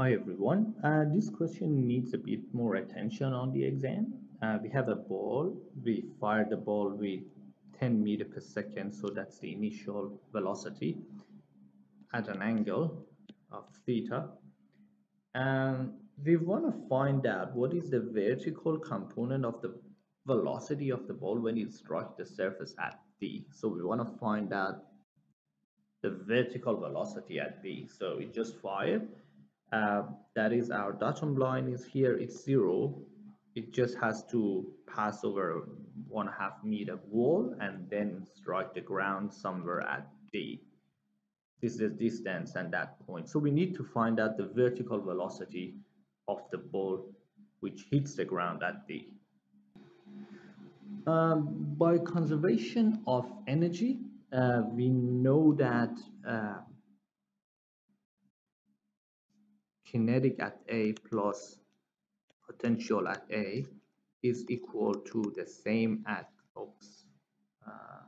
Hi everyone. Uh, this question needs a bit more attention on the exam. Uh, we have a ball. We fire the ball with 10 meter per second. So that's the initial velocity at an angle of theta. And we want to find out what is the vertical component of the velocity of the ball when it strikes the surface at D. So we want to find out the vertical velocity at B. So we just fire uh, that is our bottom line is here. It's zero. It just has to pass over one half meter wall and then strike the ground somewhere at D. This is the distance and that point. So we need to find out the vertical velocity of the ball which hits the ground at D. Um, by conservation of energy uh, we know that uh, kinetic at A plus potential at A is equal to the same at oops, uh,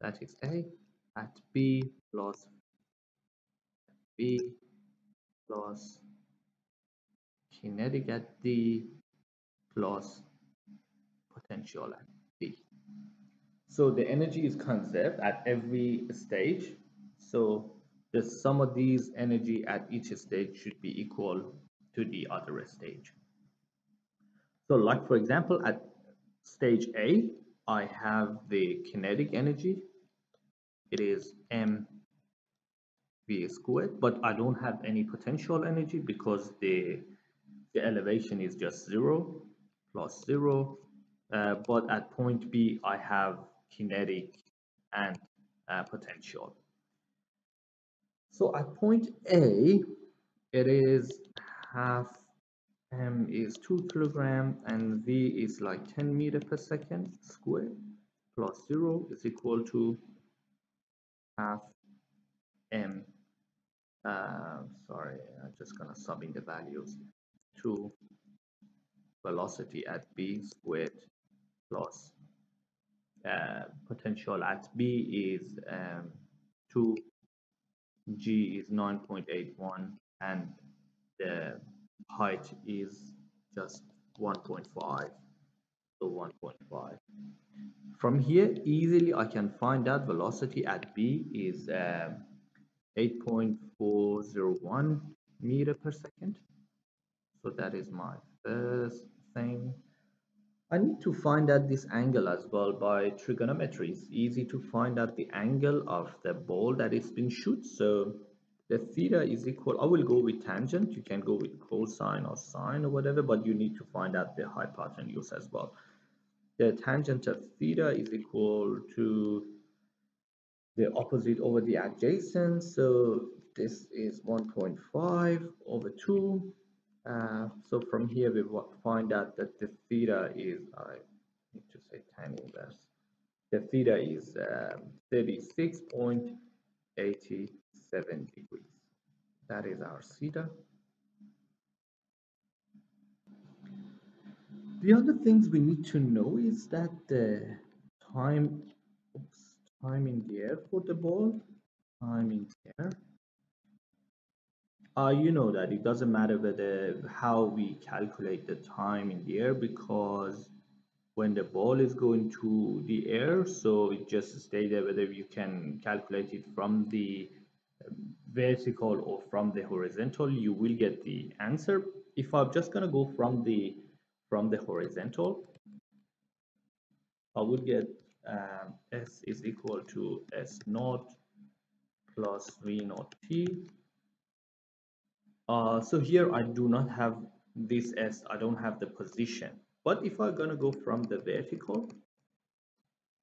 that is A at B plus B plus kinetic at D plus potential at D. So the energy is conserved at every stage. So the sum of these energy at each stage should be equal to the other stage. So like for example at stage A I have the kinetic energy. It is m v squared but I don't have any potential energy because the the elevation is just zero plus zero. Uh, but at point B I have kinetic and uh, potential so at point A, it is half m is 2 kilogram and v is like 10 meter per second squared plus 0 is equal to half m. Uh, sorry I'm just gonna sub in the values. To velocity at b squared plus uh, potential at b is um, 2 G is 9.81 and the height is just 1.5 so 1.5 from here easily I can find out velocity at B is uh, 8.401 meter per second. So that is my first thing I need to find out this angle as well by trigonometry. It's easy to find out the angle of the ball that it's been shot. So the theta is equal, I will go with tangent. You can go with cosine or sine or whatever, but you need to find out the hypotenuse as well. The tangent of theta is equal to the opposite over the adjacent. So this is 1.5 over 2 uh, so from here we find out that the theta is, I need to say tan inverse, the theta is um, 36.87 degrees. That is our theta. The other things we need to know is that the time, oops, time in the air for the ball, time in the air uh, you know that it doesn't matter whether how we calculate the time in the air because when the ball is going to the air so it just stay there whether you can calculate it from the vertical or from the horizontal you will get the answer. If i'm just to go from the from the horizontal i would get um, s is equal to s naught plus v naught t uh, so here I do not have this s I don't have the position. But if I'm gonna go from the vertical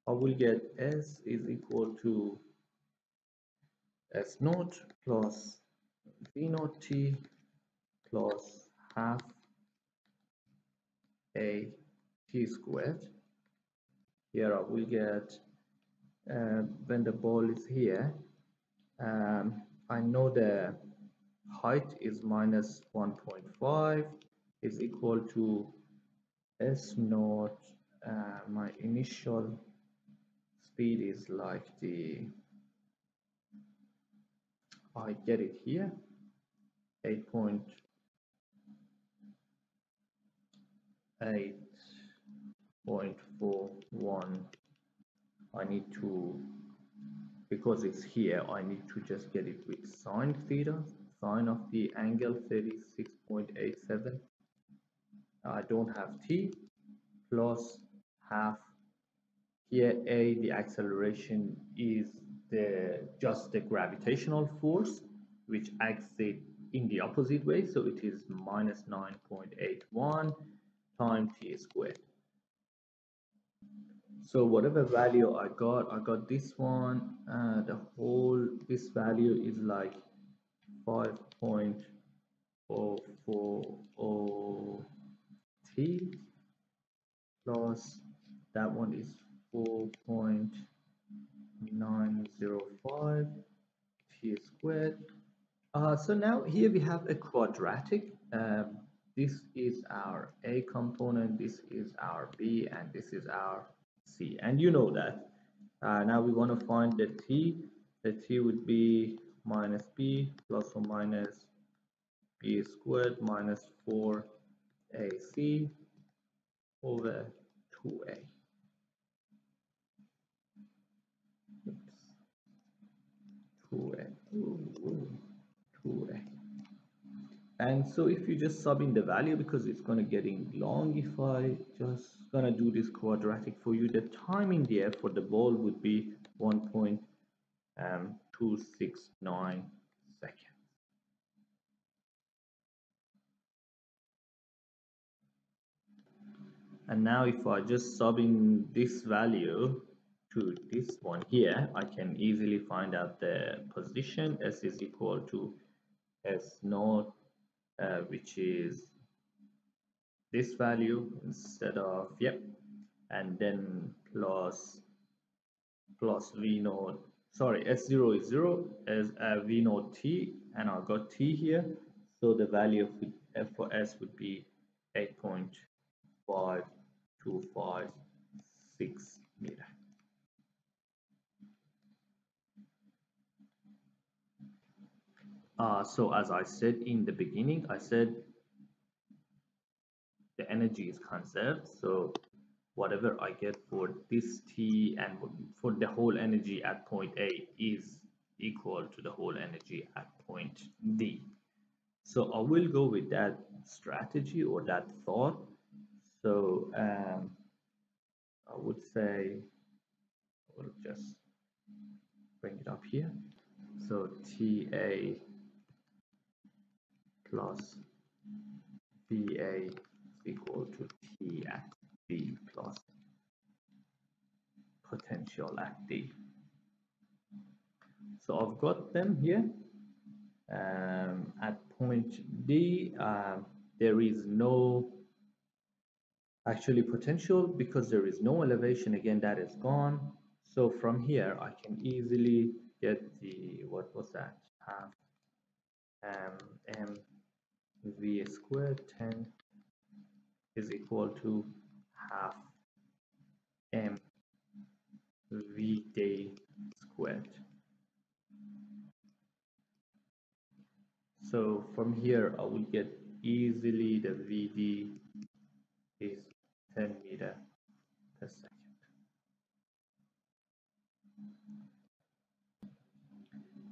I will get s is equal to s naught plus v naught t plus half a t squared. Here I will get uh, when the ball is here um, I know the height is minus 1.5 is equal to s naught uh, my initial speed is like the I get it here 8.41 I need to because it's here I need to just get it with sine theta sine of the angle 36.87 I don't have t plus half. Here a the acceleration is the just the gravitational force which acts it in the opposite way. So it is minus 9.81 times t squared. So whatever value I got I got this one uh, the whole this value is like 5.040 t plus that one is 4.905 t squared. Uh, so now here we have a quadratic. Um, this is our a component this is our b and this is our c. And you know that. Uh, now we want to find the t. The t would be minus b plus or minus b squared minus 4 ac over 2a Oops. 2a ooh, ooh, 2a and so if you just sub in the value because it's going to getting long if I just gonna do this quadratic for you the time in the air for the ball would be 1.269 um, seconds. And now if I just sub in this value to this one here I can easily find out the position. S is equal to s naught uh, which is this value instead of yep. And then plus plus v naught sorry s0 is 0 as uh, v naught t and I got t here so the value of f for s would be 8.5256 meter Uh, so as I said in the beginning, I said the energy is conserved. So whatever I get for this T and for the whole energy at point A is equal to the whole energy at point D. So I will go with that strategy or that thought. So um, I would say, we'll just bring it up here. So TA plus BA is equal to T at D plus potential at D. So I've got them here. Um, at point D, um, there is no actually potential because there is no elevation again that is gone. So from here, I can easily get the, what was that, half um, m v squared 10 is equal to half m v day squared so from here uh, I will get easily the VD is 10 meter per second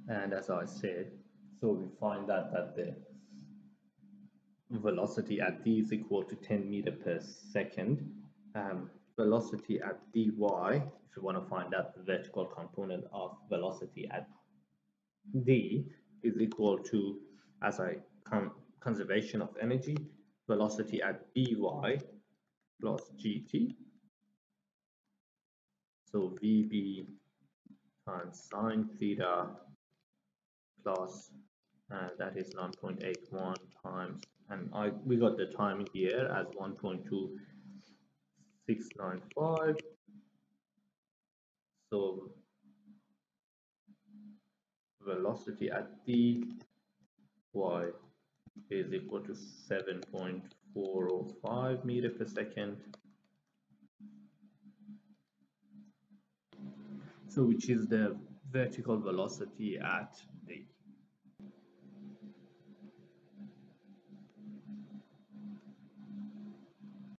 and as I said so we find that that the velocity at d is equal to 10 meter per second. Um, velocity at dy, if you want to find out the vertical component of velocity at d, is equal to, as I con conservation of energy, velocity at by plus gt. So vb times sine theta plus uh, that is 9.81 times and I we got the time here as 1.2695 so velocity at d y is equal to 7.405 meter per second. So which is the vertical velocity at